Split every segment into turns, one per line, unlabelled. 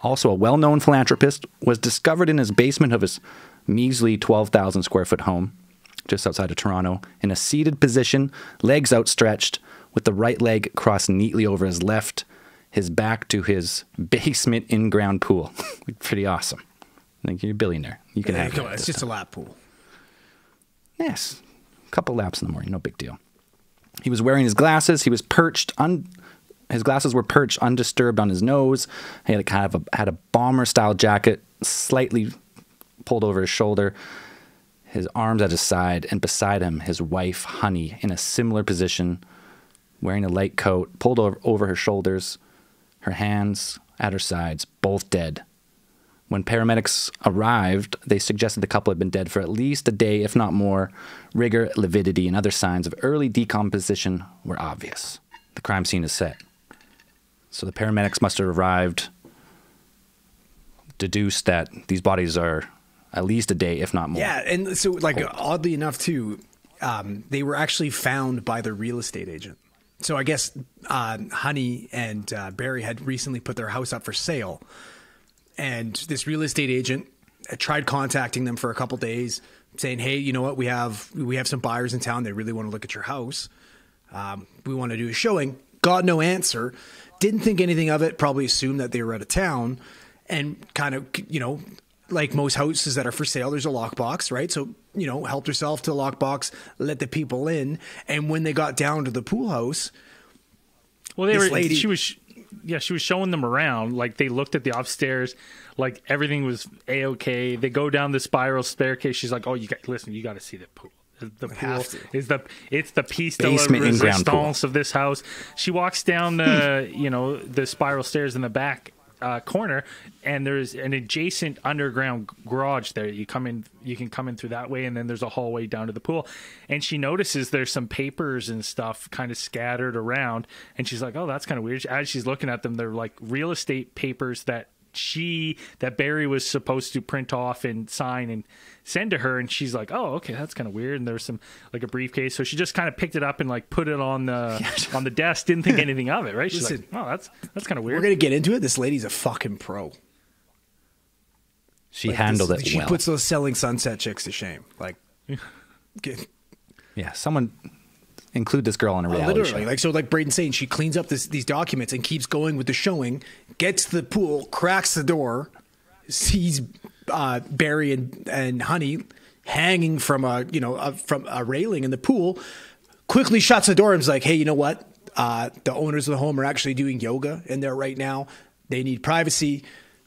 Also, a well known philanthropist was discovered in his basement of his measly 12,000 square foot home just outside of Toronto in a seated position, legs outstretched, with the right leg crossed neatly over his left, his back to his basement in ground pool. Pretty awesome. Like you're a billionaire. You can
Yeah,
have
come
it
on, it's just a lap pool.
Yes. A couple laps in the morning, no big deal. He was wearing his glasses. He was perched un his glasses were perched undisturbed on his nose. He had a kind of a, had a bomber style jacket, slightly pulled over his shoulder. His arms at his side, and beside him, his wife, Honey, in a similar position, wearing a light coat, pulled over, over her shoulders, her hands at her sides, both dead. When paramedics arrived, they suggested the couple had been dead for at least a day, if not more. Rigor, lividity, and other signs of early decomposition were obvious. The crime scene is set. So the paramedics must have arrived, deduced that these bodies are at least a day, if not more.
Yeah, and so like oddly enough too, um, they were actually found by the real estate agent. So I guess uh, Honey and uh, Barry had recently put their house up for sale, and this real estate agent tried contacting them for a couple days, saying, "Hey, you know what? We have we have some buyers in town. They really want to look at your house. Um, we want to do a showing." Got no answer. Didn't think anything of it. Probably assumed that they were out of town, and kind of you know like most houses that are for sale, there's a lockbox, right? So, you know, helped herself to the lockbox, let the people in. And when they got down to the pool house,
Well, they were.
lady-
She was. Yeah, she was showing them around. Like they looked at the upstairs, like everything was a okay. They go down the spiral staircase. She's like, "Oh, you got listen. You got to see the pool. The pool
have
is the it's the piece de la
Basement in-ground pool.
resistance of this house." She walks down the you know the spiral stairs in the back uh, corner, and there's an adjacent underground garage there. You come in, you can come in through that way, and then there's a hallway down to the pool. And she notices there's some papers and stuff kind of scattered around, and she's like, "Oh, that's kind of weird." As she's looking at them, they're like real estate papers that she that Barry was supposed to print off and sign and send to her and she's like oh okay that's kind of weird and there's some like a briefcase so she just kind of picked it up and like put it on the on the desk didn't think anything of it right she's
Listen.
like oh that's that's kind of weird we're
going to get into it. This lady's a fucking pro.
She
Like,
handled
this-
it
She
well.
puts those selling sunset chicks to shame. Like, get,
yeah, someone include this girl in a
Oh,
reality
literally,
show.
like so, like Braden's saying, she cleans up this, these documents and keeps going with the showing. Gets to the pool, cracks the door, sees uh, Barry and, and Honey hanging from a you know a, from a railing in the pool. Quickly shuts the door and is like, "Hey, you know what? Uh, the owners of the home are actually doing yoga in there right now. They need privacy.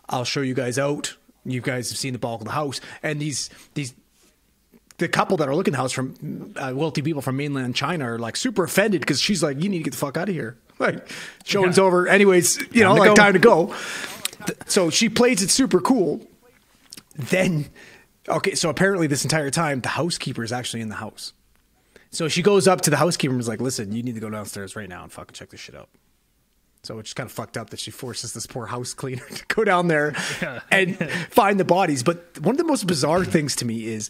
I'll show you guys out. You guys have seen the bulk of the house, and these these the couple that are looking at the house from uh, wealthy people from mainland China are like super offended because she's like, "You need to get the fuck out of here." Like, showing's
Yeah.
over, anyways. You know,
to
like
go.
time to go. So she plays it super cool. Then, okay, so apparently this entire time the housekeeper is actually in the house. So she goes up to the housekeeper and is like, "Listen, you need to go downstairs right now and fucking check this shit out." So it's kind of fucked up that she forces this poor house cleaner to go down there and find the bodies. But one of the most bizarre things to me is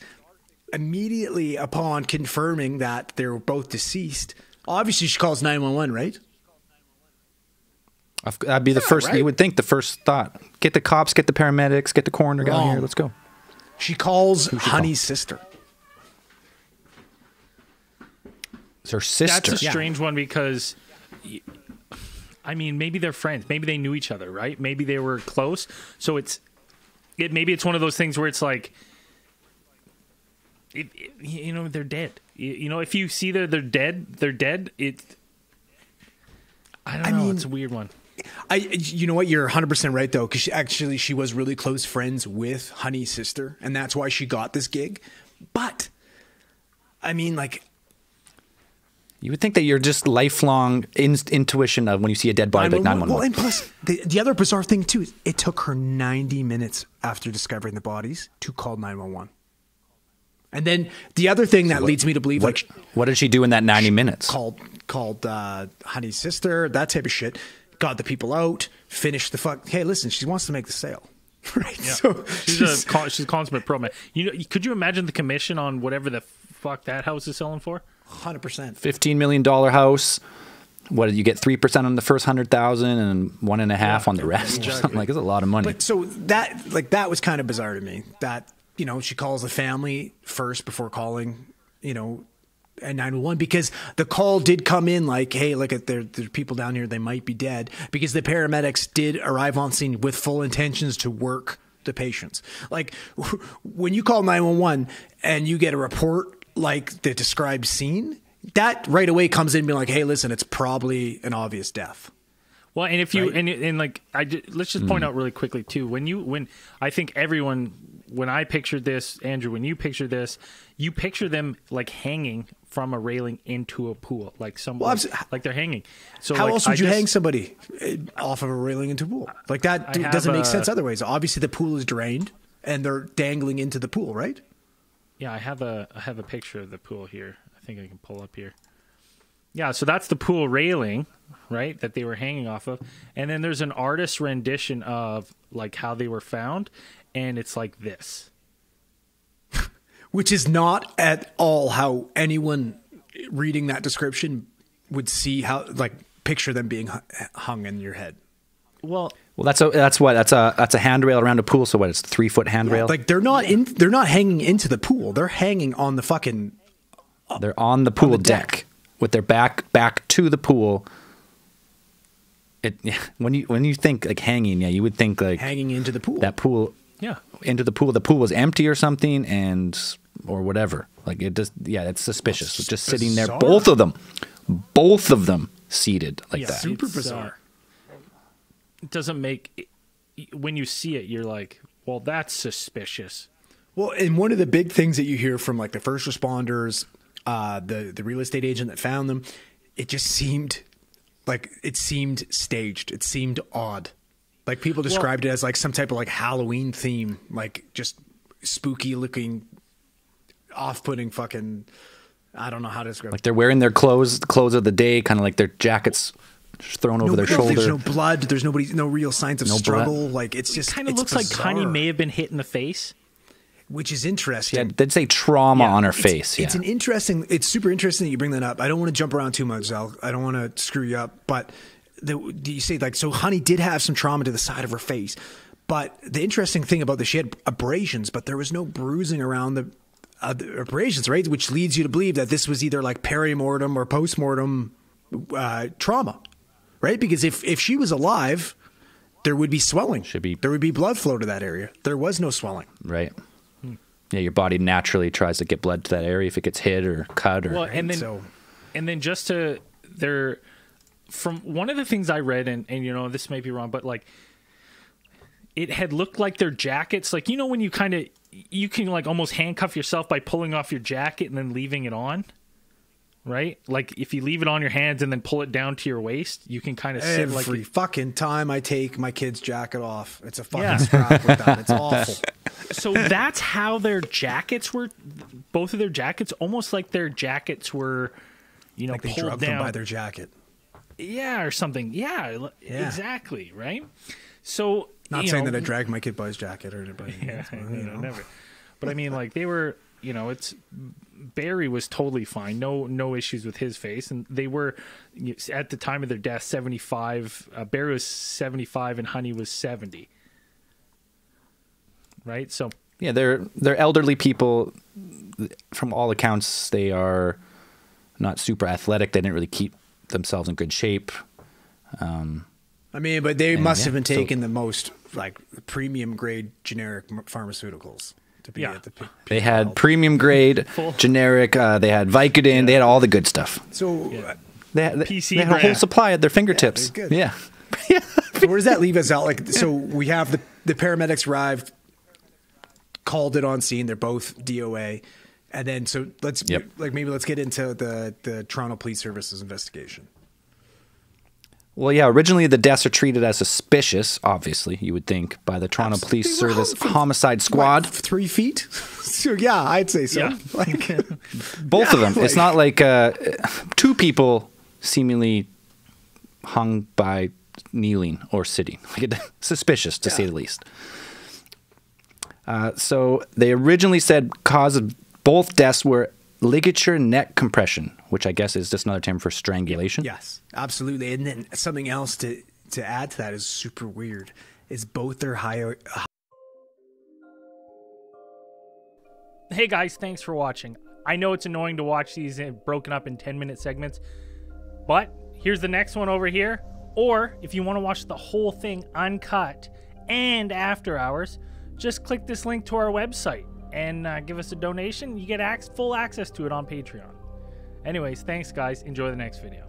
immediately upon confirming that they were both deceased, obviously she calls 911, right?
Of- That'd be the first.
right.
You would think the first thought: get the cops, get the paramedics, get the coroner down here. Let's go.
She calls
she
Honey's sister.
It's her sister.
That's a strange one because, I mean, maybe they're friends. Maybe they knew each other, right? Maybe they were close. So it's, it maybe it's one of those things where it's like, it, it- you know, they're dead. You, you know, if you see that they're dead, they're dead. It. I don't
I
know.
mean-
it's a weird one.
I, you know what? You're 100 percent right though, because actually she was really close friends with Honey's sister, and that's why she got this gig. But I mean, like,
You would think that you're just lifelong in- intuition of when you see a dead body, like
911 Well, and plus, the, the other bizarre thing too is it took her 90 minutes after discovering the bodies to call 911. And then the other thing that leads me to believe,
What,
like,
what did she do in that 90 minutes?
called called uh, Honey's sister, that type of shit. Got the people out, finished the fuck. Hey, listen, she wants to make the sale, right? So
She's, a con- she's a consummate pro man. You know, could you imagine the commission on whatever the fuck that house is selling for?
hundred percent.
$15 million house. what did you get three percent on the first hundred thousand and one and a half
Yeah,
on the rest or something like it's a lot of money.
But so that like that was kind of bizarre to me. That you know she calls the family first before calling you know at 911 because the call did come in like hey look at there there's people down here they might be dead because the paramedics did arrive on scene with full intentions to work the patients. Like when you call 911 and you get a report like the described scene that right away comes in being like hey listen it's probably an obvious death.
Well, and if you
Right.
and and like I ju- let's just point hmm. out really quickly too when you when I think everyone when I pictured this Andrew when you picture this you picture them like hanging from a railing into a pool like some
Well,
like, like they're hanging. So
How
like,
else would
I
you
just-
hang somebody uh, off of a railing into a pool? Like that d- doesn't make
a-
sense otherwise. Obviously, the pool is drained and they're dangling into the pool, right?
Yeah, I have a I have a picture of the pool here. I think I can pull up here. Yeah, so that's the pool railing, right, that they were hanging off of. And then there's an artist rendition of like how they were found, and it's like this.
Which is not at all how anyone reading that description would see how, like, picture them being hung in your head.
Well,
well, that's a that's what that's a that's a handrail around a pool. So what? It's a three foot handrail.
Like they're not in, they're not hanging into the pool. They're hanging on the fucking.
Uh, they're on the pool
the
deck.
deck.
with their back back to the pool. It when you when you think like hanging, yeah, you would think like
Hanging into the pool.
that pool
yeah.
into the pool. The pool was empty or something, and or whatever. Like it just yeah, it's suspicious.
Well,
just sitting there, both of them, both of them seated like
Yeah.
that.
Super
It's, uh,
bizarre.
It doesn't make when you see it, you're like, well, that's suspicious.
Well, and one of the big things that you hear from like the first responders, uh, the the real estate agent that found them, it just seemed like it seemed staged. It seemed odd. Like people described it as like some type of like Halloween theme, like just spooky looking, off putting fucking. I don't know how to describe.
Like they're wearing their clothes, clothes of the day, kind of like their jackets thrown over their
no,
shoulder.
There's no blood. There's nobody. No real signs of
No blood.
struggle. Like it's just
Kind of
it's
looks like Connie may have been hit in the face.
which is interesting.
yeah, they'd say trauma
Yeah,
on her
It's-
face.
It's an interesting. It's super interesting that you bring that up. I don't want to jump around too much, Zal. I don't want to screw you up. But the, do you say like so? Honey did have some trauma to the side of her face, but the interesting thing about this, she had abrasions, but there was no bruising around the, uh, the abrasions, right? Which leads you to believe that this was either like perimortem or postmortem uh, trauma, right? Because if if she was alive. There would be swelling.
Should be-
There would be blood flow to that area. There was no swelling.
right. Yeah, your body naturally tries to get blood to that area if it gets hit or cut or.
Well, and then
So
and then just to there from one of the things I read and and you know this may be wrong, but like it had looked like their jackets, like you know when you kind of you can like almost handcuff yourself by pulling off your jacket and then leaving it on. Right? Like if you leave it on your hands and then pull it down to your waist, you can kind of sit
Every
like
fucking time I take my kid's jacket off, it's a fucking
Yeah.
strap with that. It's awful.
so that's how their jackets were both of their jackets almost like their jackets were you know
Like they
pulled
drugged
down
them by their jacket.
Yeah, or something. Yeah,
Yeah.
exactly. Right. So,
Not
you
saying
know,
that I dragged my kid by his jacket or anybody.
Yeah, you know, never. But I mean, like they were. You know, it's Barry was totally fine. No, no issues with his face, and they were at the time of their death seventy five. Uh, Barry was seventy five, and Honey was seventy. Right. So
Yeah, they're they're elderly people. From all accounts, they are not super athletic. They didn't really keep themselves in good shape.
I mean, but they
And,
must
yeah,
have been
so-
taking the most like premium grade generic pharmaceuticals to be
Yeah.
at the peak.
They had premium grade, generic. Uh, they had Vicodin. They had all the good stuff.
So,
Yeah.
uh,
They had, they,
PC
they had a whole supply at their fingertips.
they're good.
Yeah.
so where does that leave us out? Like, so we have the the paramedics arrived, called it on scene. They're both DOA, and then so let's
Yep.
like maybe let's get into the the Toronto Police Services investigation.
Well, yeah. Originally, the deaths are treated as suspicious. Obviously, you would think by the Toronto
Absolutely.
Police Service Homicide Squad.
What, three feet. so yeah, I'd say so.
Yeah.
Like,
Both of them.
Yeah,
it's not like uh, two people seemingly hung by kneeling or sitting. Like suspicious, to say the least. Uh, so they originally said cause of both deaths were ligature neck compression, which I guess is just another term for strangulation.
Yes, absolutely. And then something else to to add to that is super weird. Is both their higher
Hey guys, thanks for watching. I know it's annoying to watch these broken up in 10 minute segments, but here's the next one over here. Or if you want to watch the whole thing uncut and after hours, just click this link to our website and uh, give us a donation. You get ac- full access to it on Patreon. Anyways, thanks guys. Enjoy the next video.